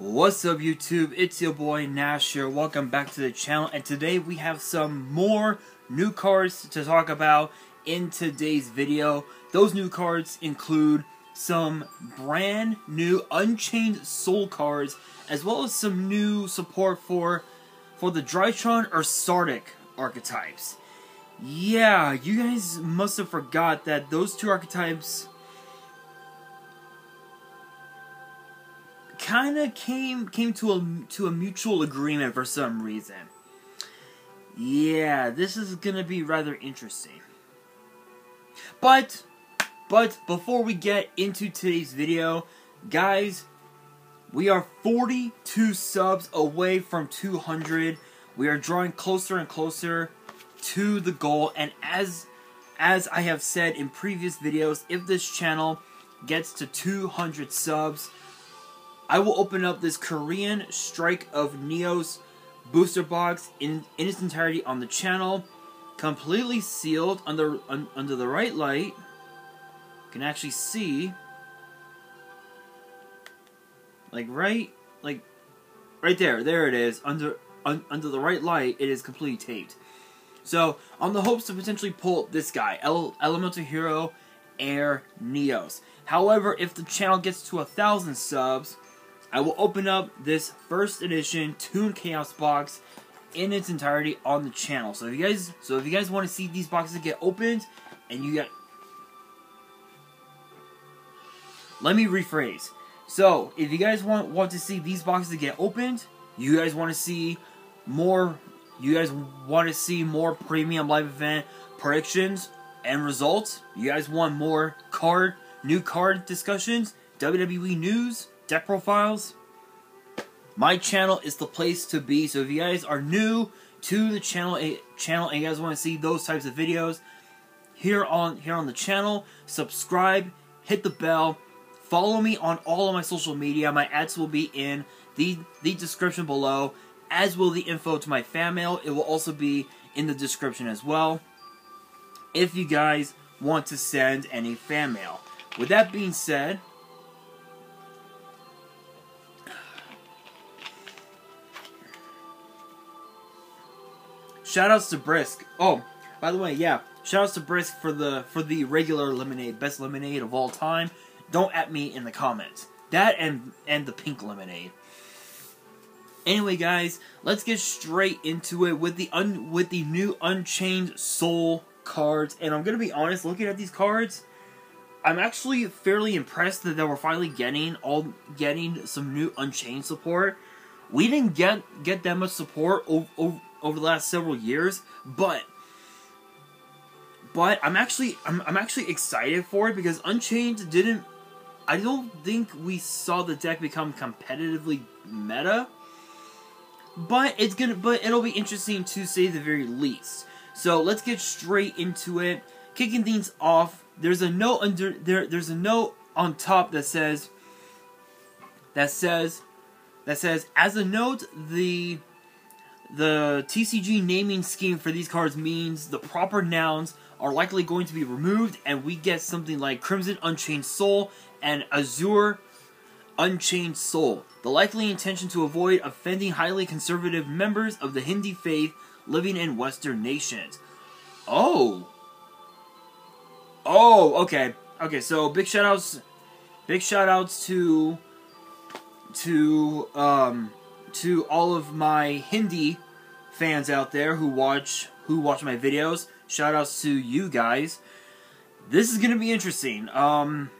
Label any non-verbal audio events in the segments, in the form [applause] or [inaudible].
What's up YouTube? It's your boy Nash here. Welcome back to the channel and today we have some more new cards to talk about in today's video. Those new cards include some brand new Unchained Soul cards as well as some new support for for the Drytron Ursardic archetypes. Yeah, you guys must have forgot that those two archetypes kind of came came to a to a mutual agreement for some reason. Yeah, this is gonna be rather interesting. But but before we get into today's video, guys, we are 42 subs away from 200. We are drawing closer and closer to the goal and as as I have said in previous videos, if this channel gets to 200 subs, I will open up this Korean Strike of Neos booster box in, in its entirety on the channel, completely sealed under un, under the right light. You can actually see, like right, like right there, there it is under un, under the right light. It is completely taped. So on the hopes to potentially pull this guy, Ele Elemental Hero Air Neos. However, if the channel gets to a thousand subs, I will open up this first edition Toon Chaos box in its entirety on the channel. So if you guys so if you guys want to see these boxes get opened and you get Let me rephrase. So, if you guys want want to see these boxes get opened, you guys want to see more you guys want to see more premium live event predictions and results, you guys want more card new card discussions, WWE news, deck profiles, my channel is the place to be. So if you guys are new to the channel, eh, channel and you guys want to see those types of videos here on here on the channel, subscribe, hit the bell, follow me on all of my social media. My ads will be in the the description below, as will the info to my fan mail. It will also be in the description as well. If you guys want to send any fan mail. With that being said, Shoutouts to Brisk. Oh, by the way, yeah. Shoutouts to Brisk for the for the regular lemonade, best lemonade of all time. Don't at me in the comments. That and and the pink lemonade. Anyway, guys, let's get straight into it with the un, with the new Unchained Soul cards. And I'm gonna be honest, looking at these cards, I'm actually fairly impressed that, that we're finally getting all getting some new Unchained support. We didn't get get that much support over, over over the last several years, but but I'm actually I'm, I'm actually excited for it because Unchained didn't I don't think we saw the deck become competitively meta. But it's gonna but it'll be interesting to say the very least. So let's get straight into it. Kicking things off, there's a note under there there's a note on top that says that says that says as a note the the TCG naming scheme for these cards means the proper nouns are likely going to be removed and we get something like Crimson Unchained Soul and Azure Unchained Soul. The likely intention to avoid offending highly conservative members of the Hindi faith living in Western nations. Oh. Oh, okay. Okay, so big shoutouts big shoutouts to to um to all of my Hindi fans out there who watch who watch my videos. Shout outs to you guys. This is gonna be interesting. Um,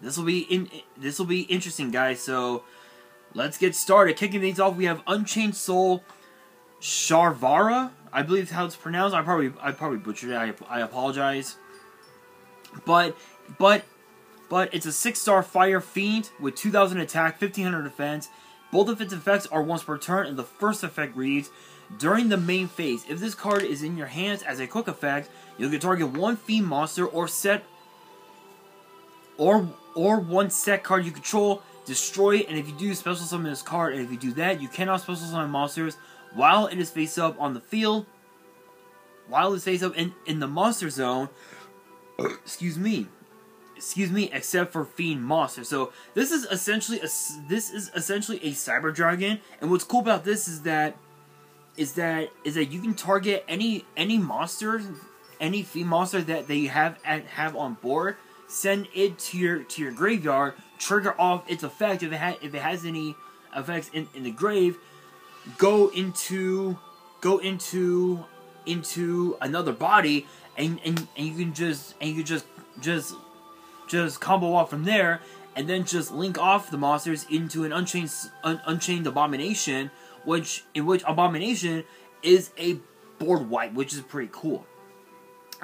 this will be in this will be interesting, guys. So let's get started. Kicking things off, we have Unchained Soul, Sharvara. I believe how it's pronounced. I probably I probably butchered it. I, I apologize. But but but it's a six star fire fiend with 2,000 attack, 1,500 defense, both of its effects are once per turn, and the first effect reads, During the main phase, if this card is in your hands as a quick effect, you can target one fiend monster or set or or one set card you control, destroy it, and if you do special summon this card, and if you do that, you cannot special summon monsters while it is face up on the field, while it's face up in, in the monster zone, [clears throat] excuse me, excuse me, except for fiend monster. So this is essentially a this is essentially a cyber dragon, and what's cool about this is that is that is that you can target any any monster, any fiend monster that they have at, have on board, send it to your to your graveyard, trigger off its effect if it ha- if it has any effects in, in the grave, go into go into into another body and, and, and you can just and you can just just just combo off from there and then just link off the monsters into an unchained un, unchained abomination which in which abomination is a board wipe which is pretty cool.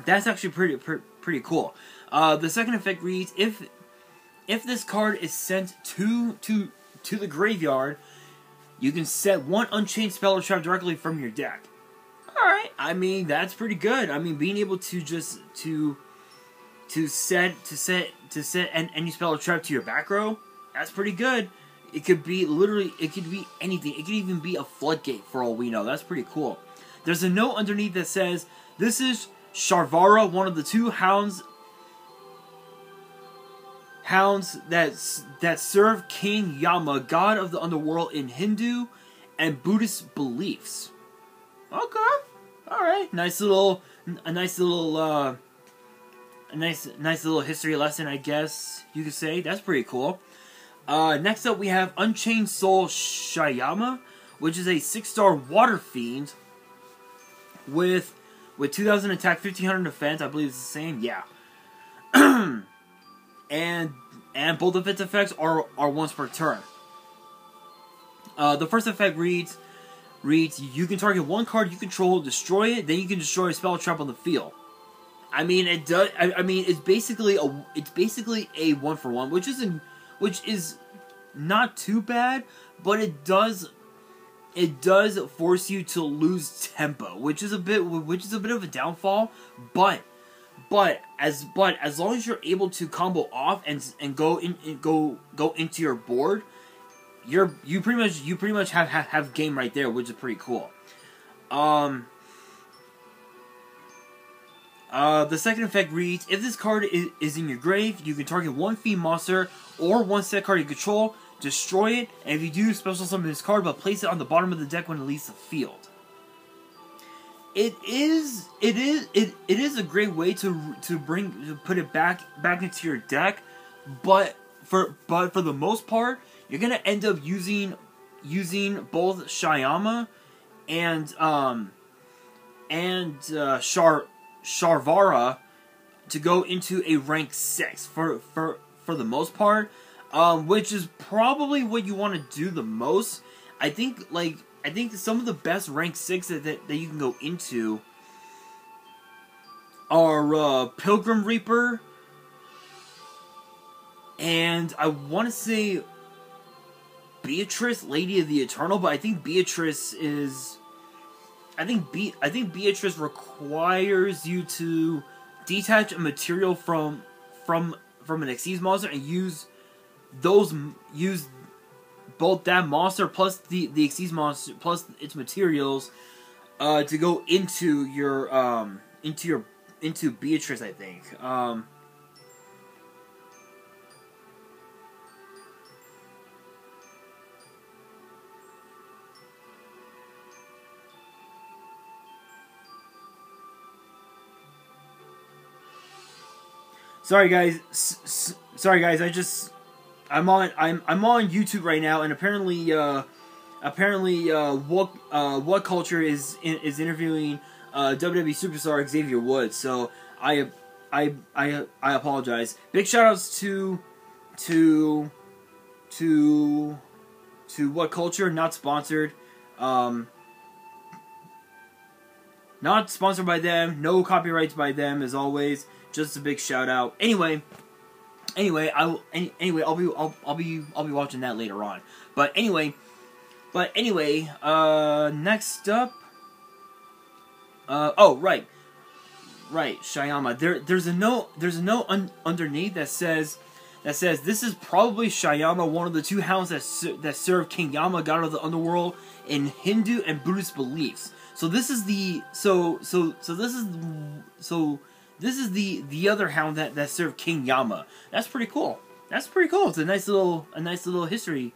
That's actually pretty pretty, pretty cool. Uh, the second effect reads if if this card is sent to to to the graveyard you can set one unchained spell or trap directly from your deck. Alright, I mean that's pretty good. I mean being able to just to to set to set to set and and you spell a trap to your back row, that's pretty good. It could be literally it could be anything. It could even be a floodgate for all we know. That's pretty cool. There's a note underneath that says this is Sharvara, one of the two hounds hounds that that serve King Yama, god of the underworld in Hindu and Buddhist beliefs. Okay. All right. Nice little, a nice little, uh, a nice, nice little history lesson, I guess you could say. That's pretty cool. Uh, next up, we have Unchained Soul Shayama, which is a six-star water fiend with with 2,000 attack, 1,500 defense. I believe it's the same. Yeah. [clears throat] and and both of its effects are are once per turn. Uh, the first effect reads reads, you can target one card you control, destroy it, then you can destroy a spell trap on the field. I mean, it does. I, I mean, it's basically a it's basically a one for one, which isn't which is not too bad, but it does it does force you to lose tempo, which is a bit which is a bit of a downfall. But but as but as long as you're able to combo off and and go in and go go into your board, you're you pretty much you pretty much have have, have game right there, which is pretty cool. Um. Uh, the second effect reads: If this card is, is in your grave, you can target one fiend monster or one set card you control, destroy it, and if you do, special summon this card, but place it on the bottom of the deck when it leaves the field. It is, it is, it, it is a great way to to bring to put it back back into your deck, but for but for the most part, you're gonna end up using using both Shayama and um and uh, Sharvara to go into a rank six for for for the most part, um, which is probably what you want to do the most. I think like I think some of the best rank six that that, that you can go into are uh, Pilgrim Reaper, and I want to say Beatrice, Lady of the Eternal, but I think Beatrice is. I think Be I think Beatrice requires you to detach a material from from from an Xyz monster and use those use both that monster plus the the Xyz monster plus its materials uh, to go into your um into your into Beatrice. I think. Um, Sorry guys, S sorry guys. I just I'm on I'm I'm on YouTube right now, and apparently uh, apparently uh, what uh, WhatCulture is is interviewing uh, WWE superstar Xavier Woods. So I I I I apologize. Big shoutouts to to to to WhatCulture not sponsored. Um, not sponsored by them. No copyrights by them, as always. Just a big shout out. Anyway, anyway, I will. Any, anyway, I'll be I'll, I'll be I'll be watching that later on. But anyway, but anyway, uh, next up. Uh, oh right, right, Shayama. There, there's a note. There's a note un, underneath that says that says this is probably Shayama, one of the two hounds that ser that serve King Yama, god of the underworld, in Hindu and Buddhist beliefs. So this is the so so so this is so this is the the other hound that that served King Yama. That's pretty cool. That's pretty cool. It's a nice little a nice little history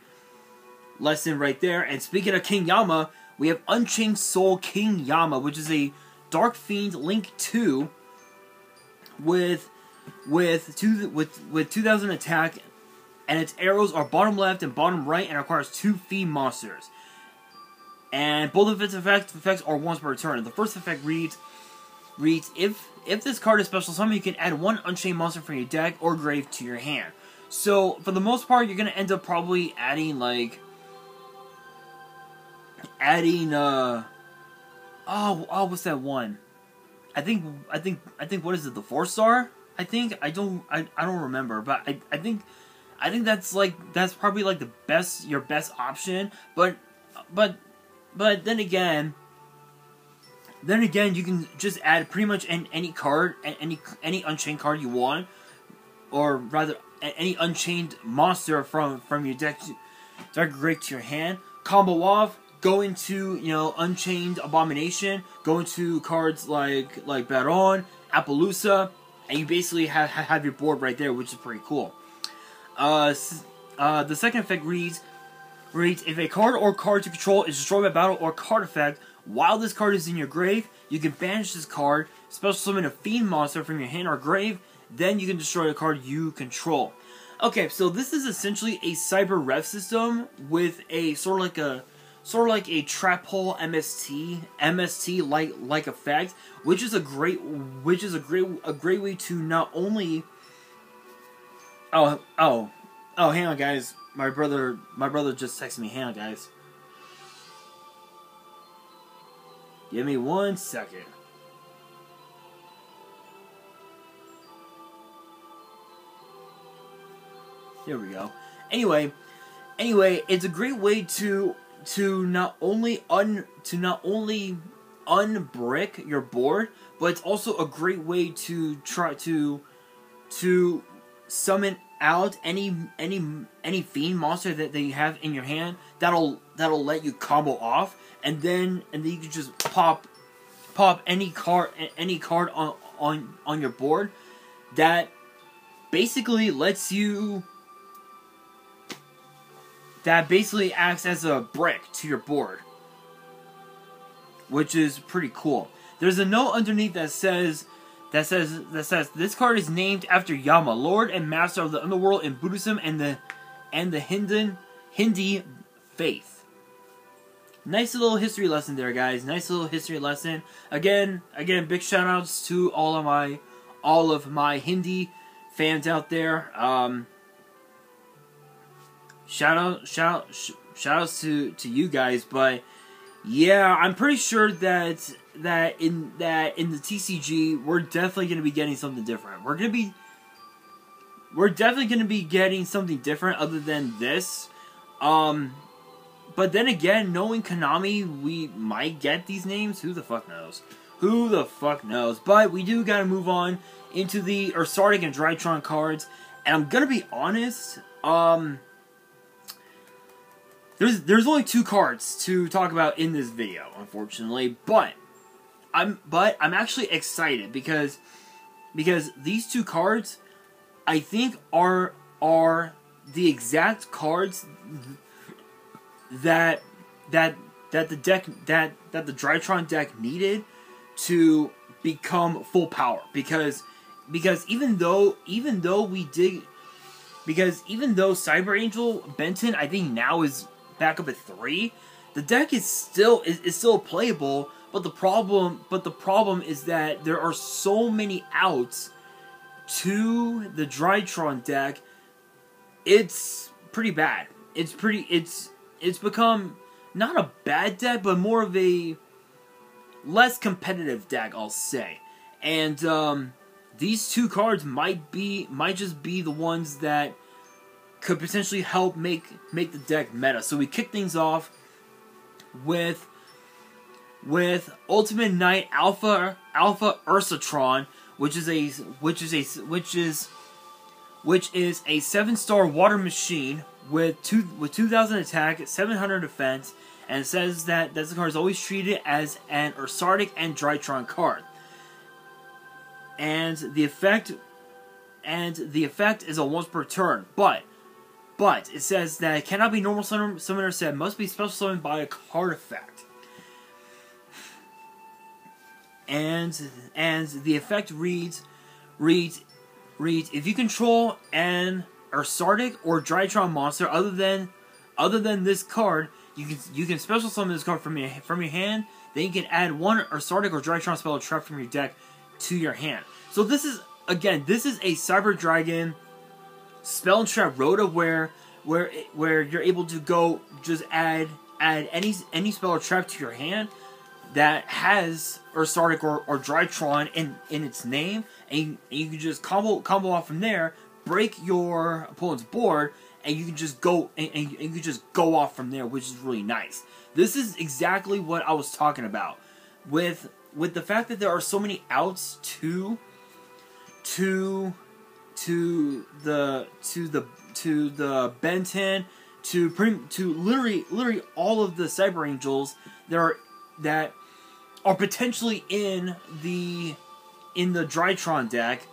lesson right there. And speaking of King Yama, we have Unchained Soul King Yama, which is a Dark Fiend Link 2 with with two with with 2000 attack and its arrows are bottom left and bottom right and requires two fiend monsters. And both of its effects, effects are once per turn. The first effect reads reads if if this card is special summon, you can add one Unchained monster from your deck or grave to your hand. So for the most part, you're gonna end up probably adding like adding uh oh oh what's that one? I think I think I think what is it the four star? I think I don't I, I don't remember, but I I think I think that's like that's probably like the best your best option. But but but then again, then again you can just add pretty much any, card any any unchained card you want, or rather any unchained monster from from your deck deck right to your hand. Combo off, go into you know Unchained Abomination, go into cards like like Baron, Appaloosa, and you basically have have your board right there, which is pretty cool. Uh, uh, the second effect reads reads if a card or card you control is destroyed by battle or card effect while this card is in your grave, you can banish this card, special summon a fiend monster from your hand or grave, then you can destroy a card you control. Okay, so this is essentially a cyber rev system with a sort of like a sort of like a trap hole MST MST like like effect, which is a great which is a great a great way to not only Oh oh oh hang on guys. My brother my brother just texted me, hang on guys. Give me one second. Here we go. Anyway, anyway, it's a great way to to not only un to not only unbrick your board, but it's also a great way to try to to summon out any any any fiend monster that, that you have in your hand that'll that'll let you combo off and then and then you can just pop pop any card any card on on on your board that basically lets you that basically acts as a brick to your board. Which is pretty cool. There's a note underneath that says that says that says this card is named after Yama, Lord and Master of the Underworld in Buddhism and the and the Hindu Hindi faith. Nice little history lesson there, guys. Nice little history lesson. Again, again, big shout outs to all of my all of my Hindi fans out there. Um, shout out, shout, sh shout outs to to you guys. But yeah, I'm pretty sure that that in that in the TCG, we're definitely going to be getting something different. We're going to be we're definitely going to be getting something different other than this. Um, but then again, knowing Konami, we might get these names. Who the fuck knows? Who the fuck knows? But we do got to move on into the Ursardic and Drytron cards. And I'm gonna be honest. Um, there's there's only two cards to talk about in this video, unfortunately, but I'm but I'm actually excited because because these two cards I think are are the exact cards that that that the deck that that the Drytron deck needed to become full power because because even though even though we did because even though Cyber Angel Benten I think now is back up at three, the deck is still is, is still playable. But the problem, but the problem is that there are so many outs to the Drytron deck. It's pretty bad. It's pretty. It's it's become not a bad deck, but more of a less competitive deck, I'll say. And um, these two cards might be might just be the ones that could potentially help make make the deck meta. So we kick things off with with Ultimate Knight Alpha Alpha Ursatron, which is a which is a which is which is a seven star water machine with two with two thousand attack, seven hundred defense, and says that this card is always treated as an Ursardic and Drytron card. and the effect and the effect is a once per turn. But but it says that it cannot be normal summoner said must be special summoned by a card effect. And and the effect reads reads reads if you control an Ursardic or Drytron monster other than other than this card, you can you can special summon this card from your from your hand. Then you can add one Ursardic or Drytron spell or trap from your deck to your hand. So this is again, this is a Cyber Dragon spell trap rota where where where you're able to go just add add any any spell or trap to your hand that has Ursardic or, or Drytron in in its name, and you, and you can just combo combo off from there, break your opponent's board, and you can just go and, and, you can just go off from there, which is really nice. This is exactly what I was talking about with with the fact that there are so many outs to to to the to the to the Benten to pretty, to literally literally all of the Cyber Angels that are that are potentially in the in the Drytron deck.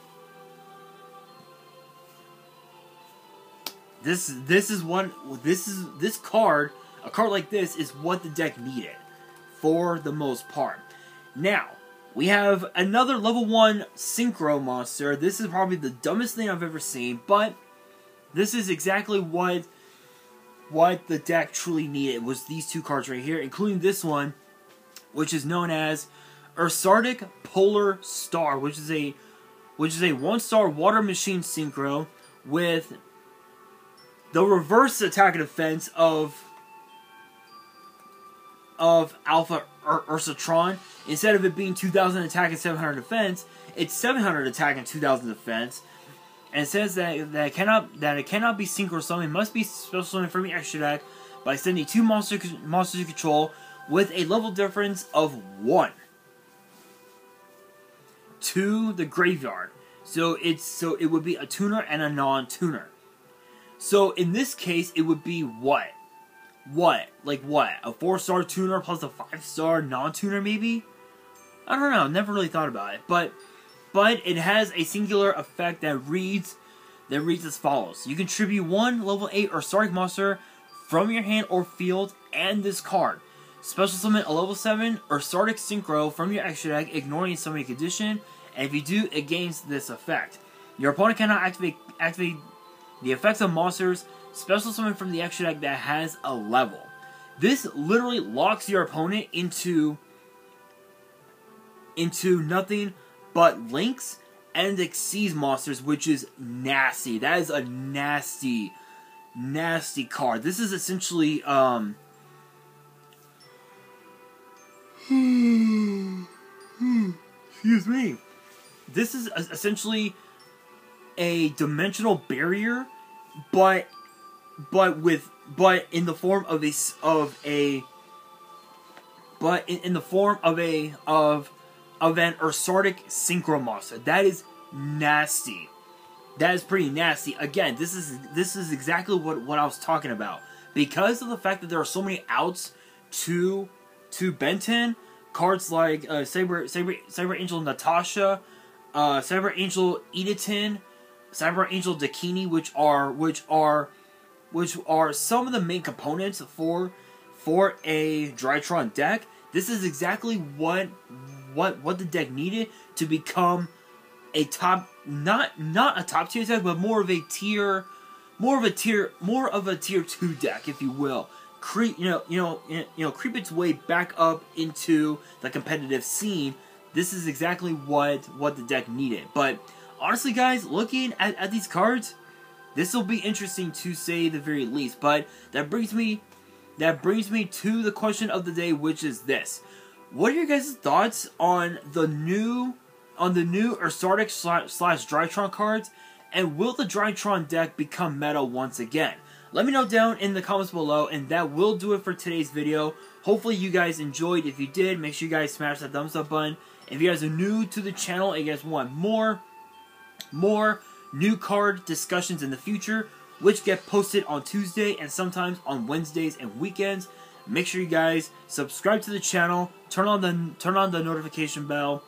This this is one this is this card a card like this is what the deck needed for the most part. Now, we have another level 1 Synchro monster. This is probably the dumbest thing I've ever seen, but this is exactly what what the deck truly needed was these two cards right here, including this one, which is known as Ursardic Polar Star, which is a which is a one-star water machine synchro with the reverse attack and defense of of Alpha Ur Ursatron. Instead of it being 2,000 attack and 700 defense, it's 700 attack and 2,000 defense. And it says that, that it cannot that it cannot be synchro summoned. It must be special summoned from your extra deck by sending two monsters monsters you control with a level difference of one to the graveyard. So it's so it would be a tuner and a non-tuner. So in this case, it would be what? What? Like what? A four-star tuner plus a five-star non-tuner, maybe? I don't know. Never really thought about it, but but it has a singular effect that reads that reads as follows: You contribute one level eight or Ursardic monster from your hand or field and this card. Special summon a level 7 Ursardic Synchro from your extra deck, ignoring summoning condition, and if you do, it gains this effect. Your opponent cannot activate activate the effects of monsters special summon from the extra deck that has a level. This literally locks your opponent into into nothing but links and exceeds monsters, which is nasty. That is a nasty, nasty card. This is essentially um Hmm. Hmm. excuse me. This is essentially a dimensional barrier, but but with but in the form of a of a but in, in the form of a of of an Ursardic Synchro monster. That is nasty. That is pretty nasty. Again, this is this is exactly what what I was talking about. Because of the fact that there are so many outs to to Benten. cards like uh, Saber, Saber, Cyber Angel Natasha, uh, Cyber Angel Idaten, Cyber Angel Dakini, which are which are which are some of the main components for for a Drytron deck. This is exactly what what what the deck needed to become a top not not a top tier deck, but more of a tier more of a tier more of a tier two deck, if you will. Creep you know you know you know creep its way back up into the competitive scene. This is exactly what what the deck needed. But honestly, guys, looking at, at these cards, this will be interesting to say the very least. But that brings me that brings me to the question of the day, which is this: What are your guys' thoughts on the new on the new Ursardic slash, slash Drytron cards? And will the Drytron deck become meta once again? Let me know down in the comments below, and that will do it for today's video. Hopefully you guys enjoyed. If you did, make sure you guys smash that thumbs up button. If you guys are new to the channel and you guys want more, more new card discussions in the future, which get posted on Tuesday and sometimes on Wednesdays and weekends, make sure you guys subscribe to the channel, turn on the turn on the notification bell,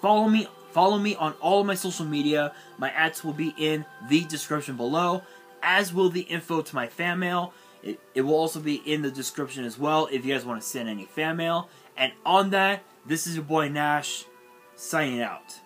follow me Follow me on all of my social media. My ads will be in the description below, as will the info to my fan mail. It, it will also be in the description as well if you guys want to send any fan mail. And on that, this is your boy Nash signing out.